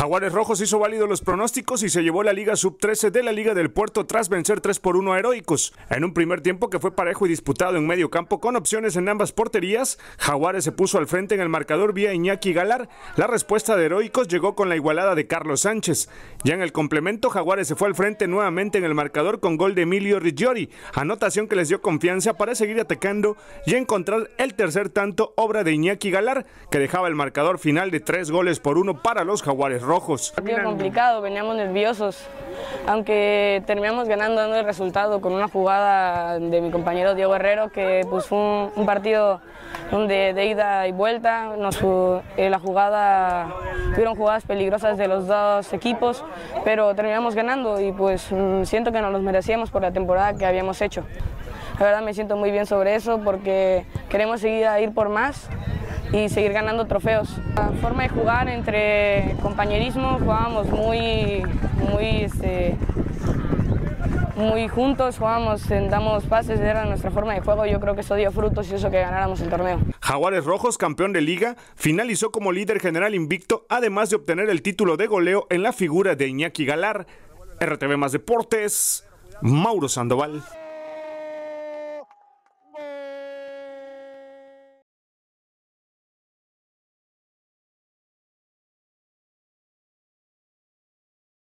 Jaguares Rojos hizo válido los pronósticos y se llevó la Liga Sub-13 de la Liga del Puerto tras vencer 3 por 1 a Heroicos. En un primer tiempo que fue parejo y disputado en medio campo con opciones en ambas porterías, Jaguares se puso al frente en el marcador vía Iñaki Galar. La respuesta de Heroicos llegó con la igualada de Carlos Sánchez. Ya en el complemento, Jaguares se fue al frente nuevamente en el marcador con gol de Emilio Riggiori, anotación que les dio confianza para seguir atacando y encontrar el tercer tanto, obra de Iñaki Galar, que dejaba el marcador final de 3 goles por 1 para los Jaguares rojos. Partido complicado, veníamos nerviosos, aunque terminamos ganando dando el resultado con una jugada de mi compañero Diego Herrero, que pues, fue un, partido donde de ida y vuelta, nos, eh, la jugada, tuvieron jugadas peligrosas de los dos equipos, pero terminamos ganando y pues mm, siento que nos los merecíamos por la temporada que habíamos hecho. La verdad me siento muy bien sobre eso porque queremos seguir a ir por más y seguir ganando trofeos. La forma de jugar entre compañerismo, jugábamos muy, muy, este, muy juntos, jugábamos, damos pases, era nuestra forma de juego, yo creo que eso dio frutos y eso que ganáramos el torneo. Jaguares Rojos, campeón de liga, finalizó como líder general invicto, además de obtener el título de goleo en la figura de Iñaki Galar. RTV Más Deportes, Mauro Sandoval.